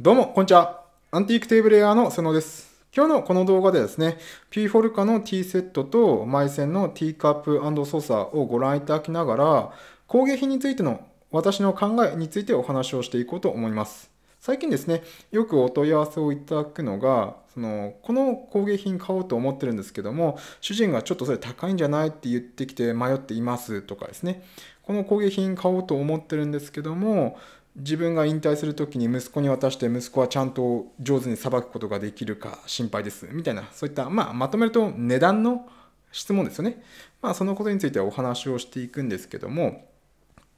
どうも、こんにちは。アンティークテーブルエアーの瀬野です。今日のこの動画でですね、P フォルカの T セットとマイセンの T カップ操作をご覧いただきながら、工芸品についての私の考えについてお話をしていこうと思います。最近ですね、よくお問い合わせをいただくのが、そのこの工芸品買おうと思ってるんですけども、主人がちょっとそれ高いんじゃないって言ってきて迷っていますとかですね、この工芸品買おうと思ってるんですけども、自分が引退するときに息子に渡して息子はちゃんと上手にさばくことができるか心配ですみたいなそういった、まあ、まとめると値段の質問ですよね、まあ、そのことについてはお話をしていくんですけども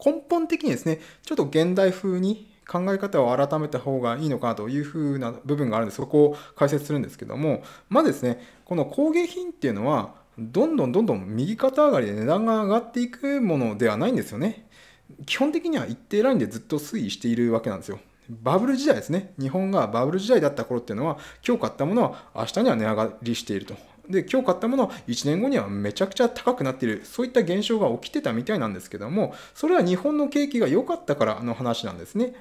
根本的にですねちょっと現代風に考え方を改めた方がいいのかなというふうな部分があるんでそこを解説するんですけどもまずですねこの工芸品っていうのはどんどんどんどん右肩上がりで値段が上がっていくものではないんですよね。基本的には一定ラインでずっと推移しているわけなんですよ。バブル時代ですね。日本がバブル時代だった頃っていうのは、今日買ったものは明日には値上がりしていると。で、今日買ったものは1年後にはめちゃくちゃ高くなっている。そういった現象が起きてたみたいなんですけども、それは日本の景気が良かったからの話なんですね。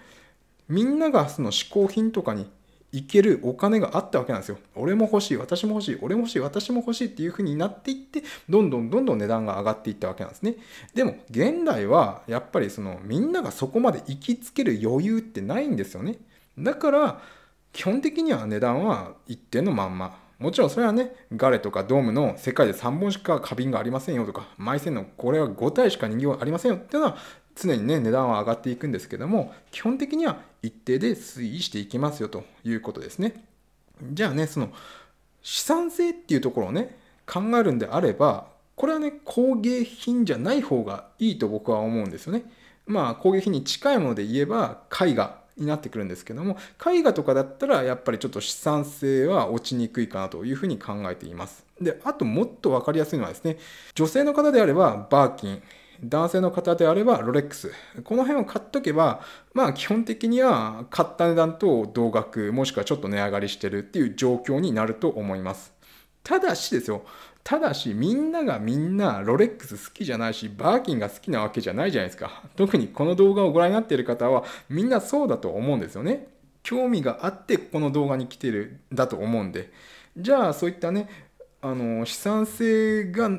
みんながその嗜好品とかにいけるお金があったわけなんですよ。俺も欲しい、私も欲しい、俺も欲しい、私も欲しいっていう風になっていって、どんどんどんどん値段が上がっていったわけなんですね。でも、現代はやっぱりそのみんながそこまで行きつける余裕ってないんですよね。だから、基本的には値段は一定のまんま。もちろんそれはね、ガレとかドームの世界で3本しか花瓶がありませんよとか、マイセンのこれは5体しか人形ありませんよっていうのは常にね値段は上がっていくんですけども基本的には一定で推移していきますよということですね。じゃあねその資産性っていうところをね考えるんであればこれはね工芸品じゃない方がいいと僕は思うんですよね。まあ工芸品に近いもので言えば絵画になってくるんですけども絵画とかだったらやっぱりちょっと資産性は落ちにくいかなというふうに考えています。であともっと分かりやすいのはですね女性の方であればバーキン。男性の方であればロレックス。この辺を買っとけばまあ基本的には買った値段と同額もしくはちょっと値上がりしてるっていう状況になると思います。ただしですよただしみんながみんなロレックス好きじゃないしバーキンが好きなわけじゃないじゃないですか。特にこの動画をご覧になっている方はみんなそうだと思うんですよね。興味があってこの動画に来てるだと思うんで。じゃあそういったねあの資産性が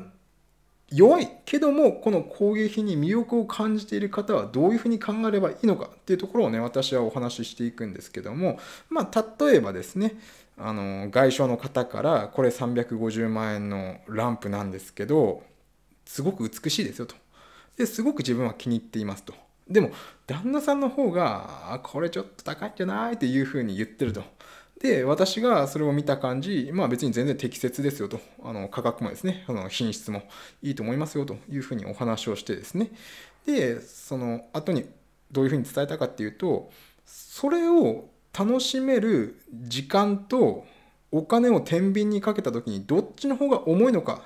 弱いけどもこの工芸品に魅力を感じている方はどういうふうに考えればいいのかっていうところをね私はお話ししていくんですけどもまあ例えばですねあの外商の方からこれ350万円のランプなんですけどすごく美しいですよと。ですごく自分は気に入っていますと。でも旦那さんの方がこれちょっと高いんじゃないっていうふうに言ってると。で、私がそれを見た感じ、まあ別に全然適切ですよと、あの価格もですね、その品質もいいと思いますよというふうにお話をしてですね、で、その後にどういうふうに伝えたかっていうと、それを楽しめる時間とお金を天秤にかけた時にどっちの方が重いのか、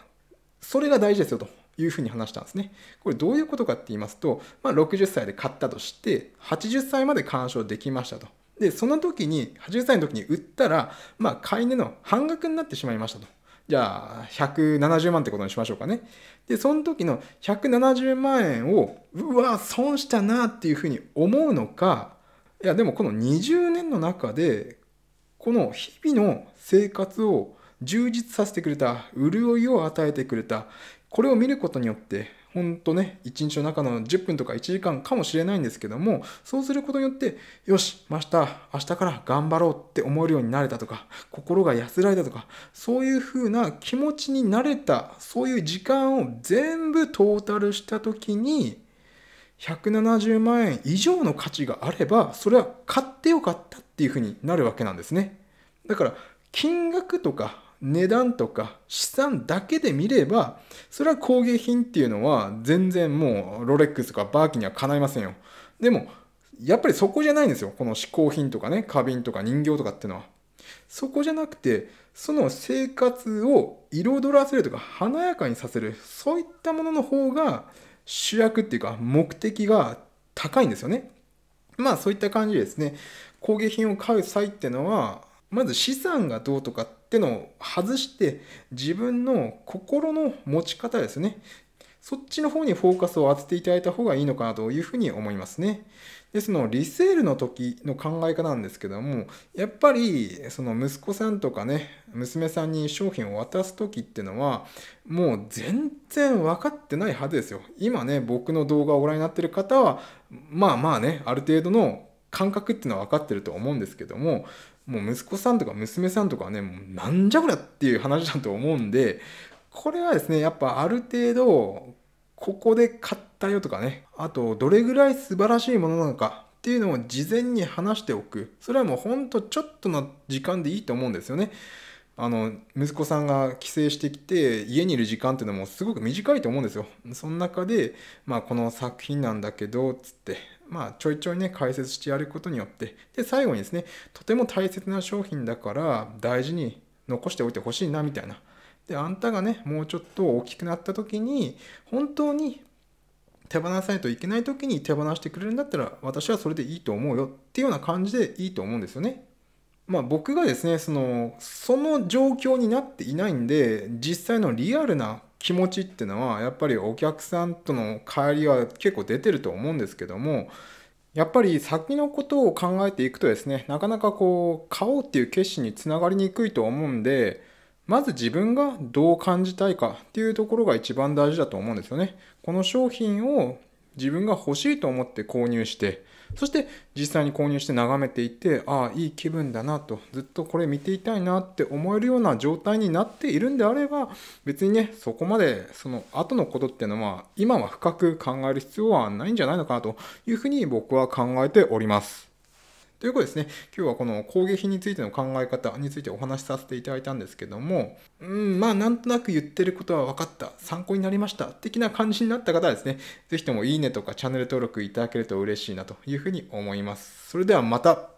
それが大事ですよと。いうふうに話したんですね。これどういうことかって言いますと、まあ、60歳で買ったとして、80歳まで鑑賞できましたと。で、その時に、80歳の時に売ったら、まあ、買い値の半額になってしまいましたと。じゃあ、170万ってことにしましょうかね。で、その時の170万円を、うわ、損したなっていうふうに思うのか、いや、でもこの20年の中で、この日々の生活を充実させてくれた、潤いを与えてくれた、これを見ることによって、本当ね、一日の中の10分とか1時間かもしれないんですけども、そうすることによって、よし、明日、明日から頑張ろうって思えるようになれたとか、心が安らいだとか、そういう風な気持ちになれた、そういう時間を全部トータルしたときに、170万円以上の価値があれば、それは買ってよかったっていう風になるわけなんですね。だから、金額とか値段とか資産だけで見ればそれは工芸品っていうのは全然もうロレックスとかバーキンにはかないませんよ。でもやっぱりそこじゃないんですよ。この嗜好品とかね花瓶とか人形とかっていうのは。そこじゃなくてその生活を彩らせるとか華やかにさせるそういったものの方が主役っていうか目的が高いんですよね。まあそういった感じでですね。工芸品を買う際っていうのはまず資産がどうとかってのを外して自分の心の持ち方ですねそっちの方にフォーカスを当てていただいた方がいいのかなというふうに思いますね。で、そのリセールの時の考え方なんですけども、やっぱりその息子さんとかね、娘さんに商品を渡す時っていうのは、もう全然分かってないはずですよ。今ね、僕の動画をご覧になってる方は、まあまあね、ある程度の感覚っていうのは分かってると思うんですけども、もう息子さんとか娘さんとかはね、もうなんじゃこりゃっていう話だと思うんで、これはですね、やっぱある程度、ここで買ったよとかね、あと、どれぐらい素晴らしいものなのかっていうのを事前に話しておく。それはもうほんとちょっとの時間でいいと思うんですよね。あの、息子さんが帰省してきて、家にいる時間っていうのもすごく短いと思うんですよ。その中で、まあ、この作品なんだけど、つって、まあ、ちょいちょいね、解説してやることによって、で、最後にですね、とても大切な商品だから、大事に残しておいてほしいな、みたいな。で、あんたがね、もうちょっと大きくなった時に、本当に手放さないといけない時に手放してくれるんだったら、私はそれでいいと思うよっていうような感じでいいと思うんですよね。まあ僕がですね、その、その状況になっていないんで、実際のリアルな気持ちっていうのは、やっぱりお客さんとの帰りは結構出てると思うんですけども、やっぱり先のことを考えていくとですね、なかなかこう、買おうっていう決心につながりにくいと思うんで、まず自分がどう感じたいかっていうところが一番大事だと思うんですよね。この商品を自分が欲しいと思って購入して、そして実際に購入して眺めていて、ああ、いい気分だなと、ずっとこれ見ていたいなって思えるような状態になっているんであれば、別にね、そこまでその後のことっていうのは、今は深く考える必要はないんじゃないのかなというふうに僕は考えております。ということですね、今日はこの攻撃についての考え方についてお話しさせていただいたんですけども、うん、まあなんとなく言ってることは分かった、参考になりました、的な感じになった方はですね、ぜひともいいねとかチャンネル登録いただけると嬉しいなというふうに思います。それではまた。